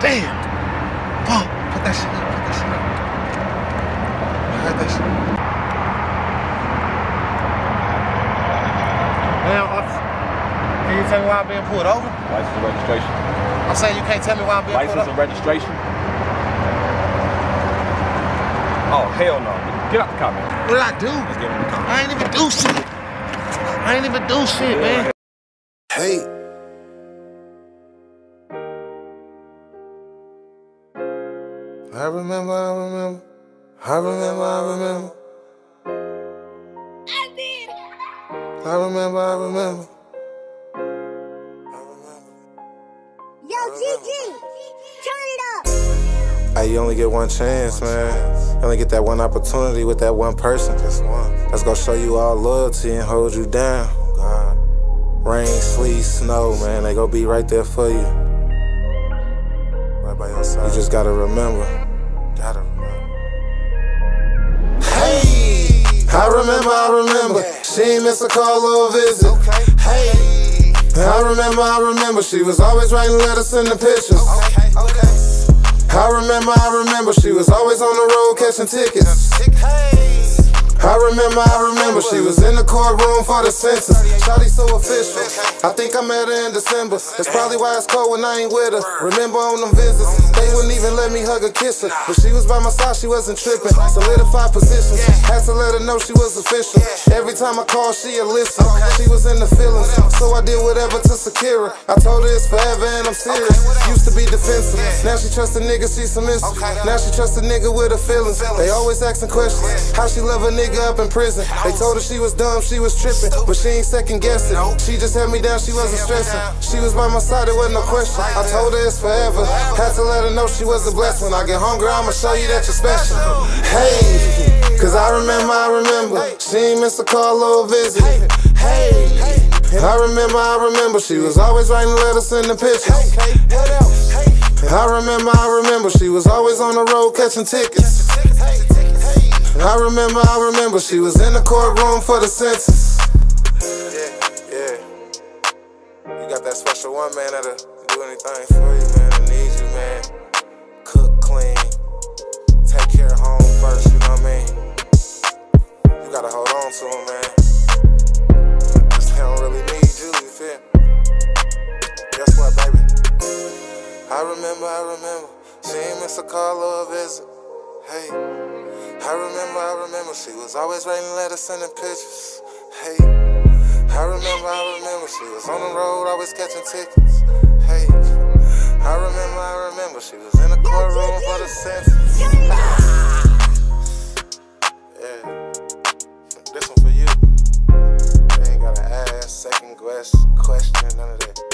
Damn. Fuck. Put that shit up. Put that shit up. I heard that shit. Damn. Can you tell me why I'm being pulled over? License and registration. I'm saying you can't tell me why I'm being License pulled over. License and registration. Oh, hell no. Get out the car, man. What did I do? Let's get in the car. I ain't even do shit. I ain't even do shit, man. Hey. I remember, I remember, I remember, I remember. I did. I remember, I remember. Yo, Gigi, turn it up. Hey, you only get one chance, man. You only get that one opportunity with that one person. Just one. That's gonna show you all loyalty and hold you down. God. Rain, sleet, snow, man, they gonna be right there for you. Right by your side. You just gotta remember. I remember, I remember. She ain't miss a call or a visit. Hey, I remember, I remember. She was always writing letters, in the pictures. I remember, I remember. She was always on the road catching tickets. Hey, I remember, I remember. She was in the courtroom for the census. Shawty so official. I think I met her in December. That's probably why it's cold when I ain't with her. Remember on them visits, they wouldn't even let me hug or kiss her. But she was by my side, she wasn't tripping. Solidified positions. Had to let her know she was official. Every time I called, she would listen. She was in the feelings, so I did whatever to secure her. I told her it's forever and I'm serious. Used to be defensive. Now she trust a nigga, she submissive. Now she trust a nigga with her feelings. They always asking questions. How she love a nigga up in prison. They told her she was dumb, she was tripping. But she ain't second guessing. She just held me down, she wasn't stressing. She was by my side, it wasn't no question. I told her it's forever. Had to let her know she was a blessed. When I get hungry, I'ma show you that you're special. Hey, cause I remember, I remember. She ain't miss a call or a visit. Hey. I remember, I remember, she was always writing letters, pictures. What else? Hey. I remember, I remember, she was always on the road catching tickets. I remember, I remember, she was in the courtroom for the census. Yeah, yeah. You got that special one, man, that'll do anything for you, man. I need you, man. Cook, clean, take care of home first, you know what I mean? You gotta hold on to him, man. Cause they don't really need you, you feel? Guess what, baby? I remember, I remember. She ain't miss a call or a visit. Hey, I remember, I remember. She was always writing letters, sending pictures. Hey, I remember, I remember. She was on the road, always catching tickets. Hey, I remember, I remember. She was in the courtroom for the census. Yeah, this one for you. Ain't gotta ask, second guess, question, none of that.